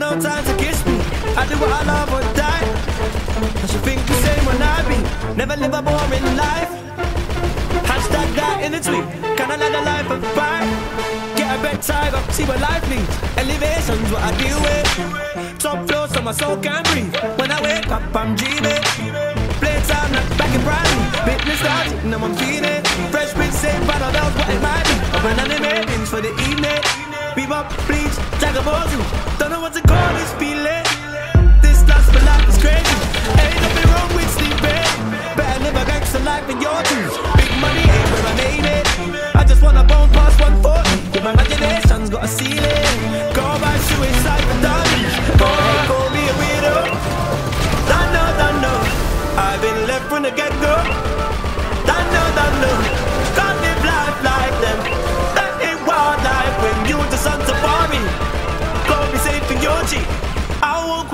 no time to kiss me. I do what I love or die. I should think the same when I be. Never live a boring life. Hashtag that in the tweet. Can I let a life of fire? Get a bedtime up, see what life needs. Elevation's what I deal with. Top floor so my soul can breathe. When I wake up, I'm dreaming. Playtime, not back in primary. Business started, now I'm feeling. Fresh with same by the bells, what it might be. I've been animating for the evening. Bebop, please, jack a all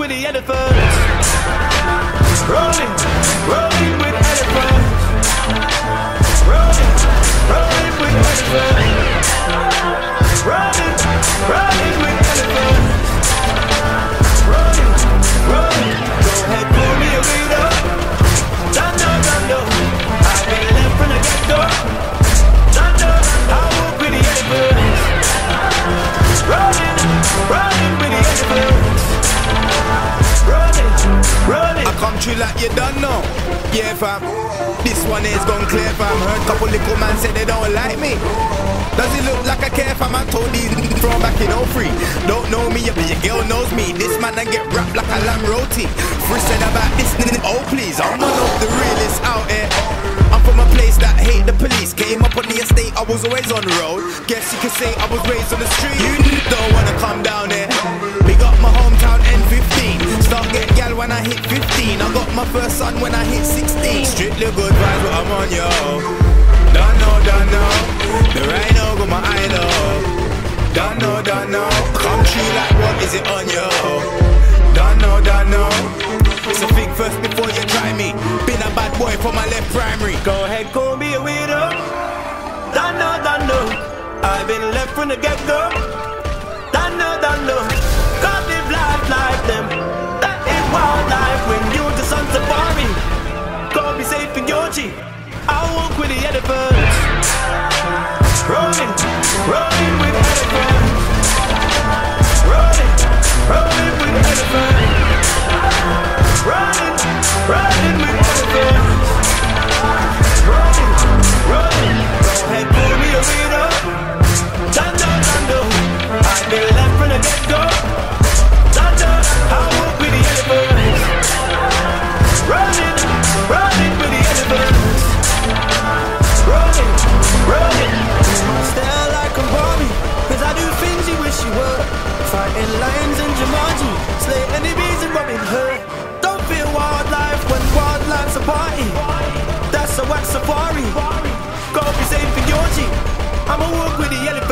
with the elephants. Rolling, rolling I like you don't know. Yeah, fam. This one is gone clear, fam. Heard couple little man say they don't like me. Does it look like I care, fam? I told these from back in 03. Don't know me, but your girl knows me. This man I get wrapped like a lamb roti. Free said about this, oh please. I'm one of the realest out here. I'm from a place that hate the police. Came up on the estate, I was always on the road. Guess you could say I was raised on the street. You don't first son when I hit 16. Strictly good vibes, but I'm on yo. Don't know, don't know. The rhino got my idol. Don't know, don't know. Come true like what is it on yo? Don't know, don't know. A big first before you try me. Been a bad boy for my left primary. Go ahead, call me a weirdo. Don't know, don't know. I've been left from the get-go. Don't know, don't know. I won't the elephants. Rolling, rolling. I'ma walk with the yellow